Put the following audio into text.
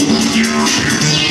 you.